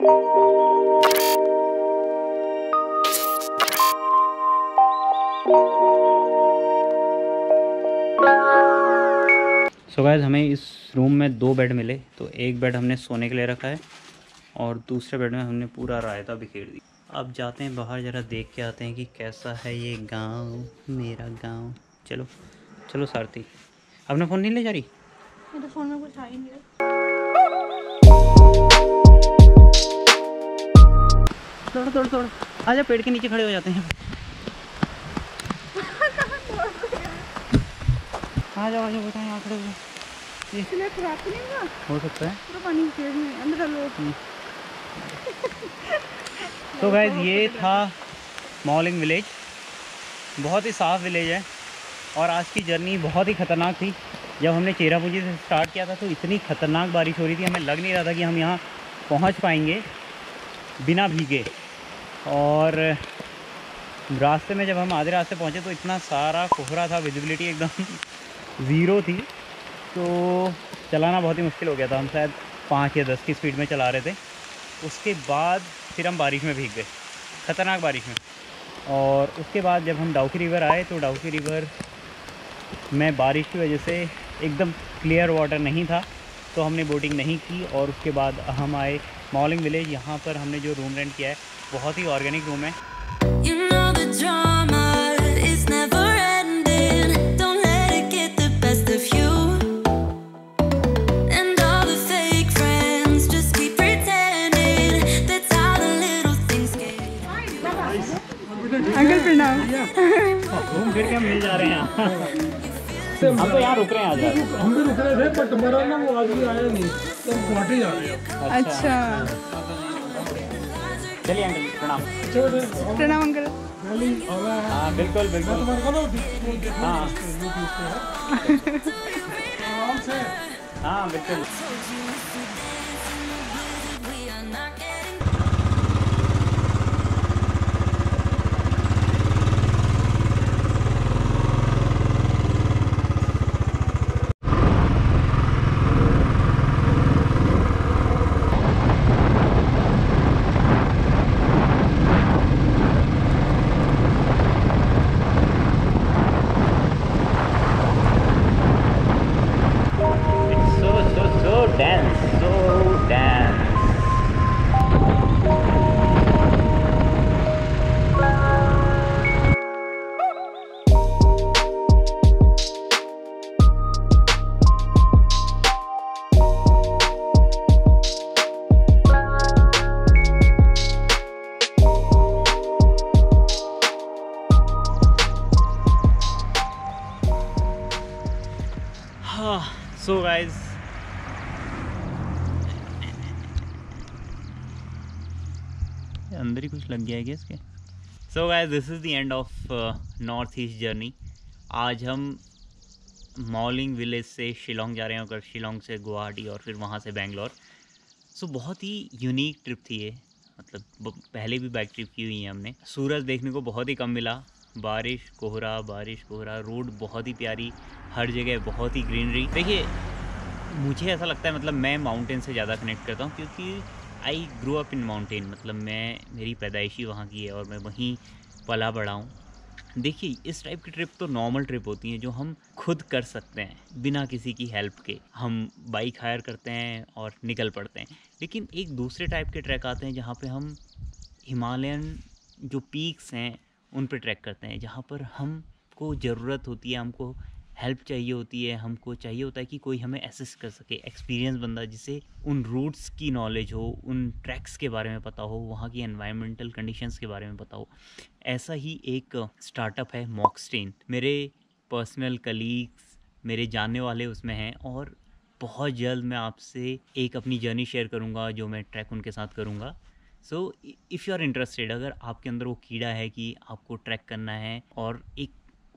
सो so हमें इस room में दो बेड मिले तो एक बेड हमने सोने के लिए रखा है, और दूसरे बेड में हमने पूरा रायता बिखेर दिया अब जाते हैं बाहर, ज़रा देख के आते हैं कि कैसा है ये गाँव, मेरा गाँव। चलो चलो सारथी अपना फ़ोन नहीं ले जा रही? मेरे तो फ़ोन में कुछ आ ही नहीं थोड़ा थोड़ा थोड़ा आजा पेड़ के नीचे खड़े हो जाते हैं। आ जाओ आ जाओ बताएँ यहाँ खड़े हो हो सकता है। पूरा पानी में अंदर तो गैस ये था मॉलिंग विलेज। बहुत ही साफ़ विलेज है। और आज की जर्नी बहुत ही ख़तरनाक थी। जब हमने चेरापूंजी से स्टार्ट किया था तो इतनी ख़तरनाक बारिश हो रही थी। हमें लग नहीं रहा था कि हम यहाँ पहुँच पाएँगे बिना भीगे। और रास्ते में जब हम आधे रास्ते पहुँचे तो इतना सारा कोहरा था विजिबिलिटी एकदम ज़ीरो थी। तो चलाना बहुत ही मुश्किल हो गया था। हम शायद पाँच या दस की स्पीड में चला रहे थे। उसके बाद फिर हम बारिश में भीग गए, ख़तरनाक बारिश में। और उसके बाद जब हम डाउकी रिवर आए तो डाउकी रिवर में बारिश की वजह से एकदम क्लियर वाटर नहीं था तो हमने बोटिंग नहीं की और उसके बाद हम आए मॉलिंग विलेज यहाँ पर हमने जो रूम रेंट किया है बहुत ही ऑर्गेनिक रूम है You know the drama is never ending. Don't let it get the best of you. And all the fake friends just keep pretending. That's how the little things get. Uncle प्रणाम घूम फिर के हम मिल जा रहे हैं हम तो यहाँ रुक रहे हैं आज हम भी रुक रहे थे बट हमारा ना वो आदमी आया नहीं तो अच्छा। चलिए अंकल प्रणाम। प्रणाम अंकल। हाँ। बिल्कुल बिल्कुल। हाँ। हाँ बिल्कुल। So guys. अंदर ही कुछ लग गया है क्या इसके? So guys this is the end of north east journey आज हम मॉलिंग विलेज से शिलोंग जा रहे हैं और शिलोंग से गुवाहाटी और फिर वहाँ से बेंगलोर। सो so, बहुत ही यूनिक ट्रिप थी ये। मतलब पहले भी बाइक ट्रिप की हुई है हमने। सूरज देखने को बहुत ही कम मिला। बारिश, कोहरा बारिश, कोहरा, रोड बहुत ही प्यारी, हर जगह बहुत ही ग्रीनरी देखिए, मुझे ऐसा लगता है मतलब मैं माउंटेन से ज़्यादा कनेक्ट करता हूँ, क्योंकि I grow up in mountain मतलब मैं, मेरी पैदाइशी वहाँ की है और मैं वहीं पला बड़ा हूँ। देखिए, इस टाइप की ट्रिप तो नॉर्मल ट्रिप होती हैं, जो हम खुद कर सकते हैं, बिना किसी की हेल्प के। हम बाइक हायर करते हैं और निकल पड़ते हैं। लेकिन एक दूसरे टाइप के ट्रैक आते हैं, जहाँ पे हम हिमालयन जो पीक्स हैं उन पर ट्रैक करते हैं, जहाँ पर हमको ज़रूरत होती है, हमको हेल्प चाहिए होती है, हमको चाहिए होता है कि कोई हमें असिस्ट कर सके एक्सपीरियंस बंदा जिसे उन रूट्स की नॉलेज हो, उन ट्रैक्स के बारे में पता हो, वहाँ की एनवायरमेंटल कंडीशंस के बारे में पता हो। ऐसा ही एक स्टार्टअप है मॉकस्टेन मेरे पर्सनल कलीग्स मेरे जानने वाले उसमें हैं और बहुत जल्द मैं आपसे एक अपनी जर्नी शेयर करूँगा, जो मैं ट्रैक उनके साथ करूँगा। So if you are interested अगर आपके अंदर वो कीड़ा है कि आपको ट्रैक करना है और एक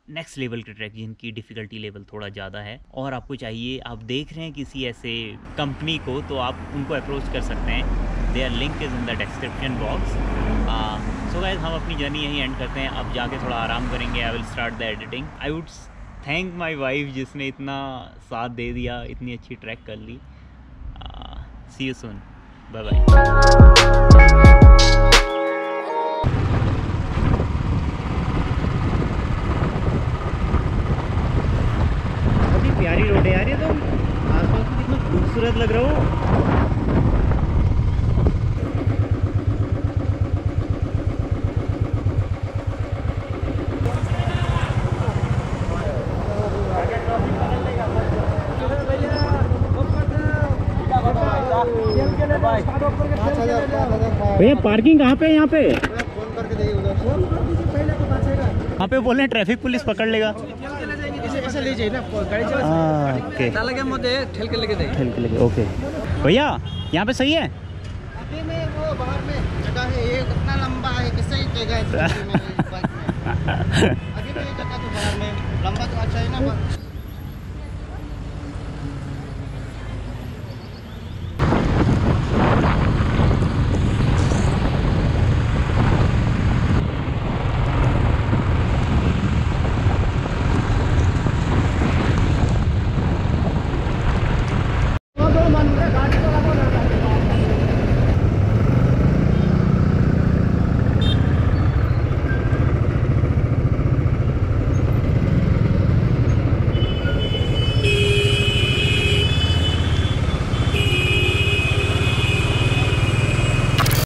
नेक्स्ट लेवल के ट्रैक जिनकी डिफ़िकल्टी लेवल थोड़ा ज़्यादा है और आपको चाहिए, आप देख रहे हैं किसी ऐसे कंपनी को तो आप उनको अप्रोच कर सकते हैं। There are link is in the description box so guys हम अपनी जर्नी यहीं एंड करते हैं। अब जाके थोड़ा आराम करेंगे। I will start the editing I would thank my wife जिसने इतना साथ दे दिया, इतनी अच्छी ट्रैक कर ली। See you soon bye bye. भैया पार्किंग कहाँ पे है यहाँ पे? यहाँ पे बोल रहे हैं ट्रैफ़िक पुलिस पकड़ लेगा। ऐसे ले जाइए ना गाड़ी चला हाँ, ओके ठेल के लेके ओके भैया यहाँ पे सही है? अभी में वो बाहर में जगह ये कितना लंबा किससे जगह स्कूटी में, बाइक में। अभी तो ये जगह तो बाहर में लंबा तो अच्छा है ना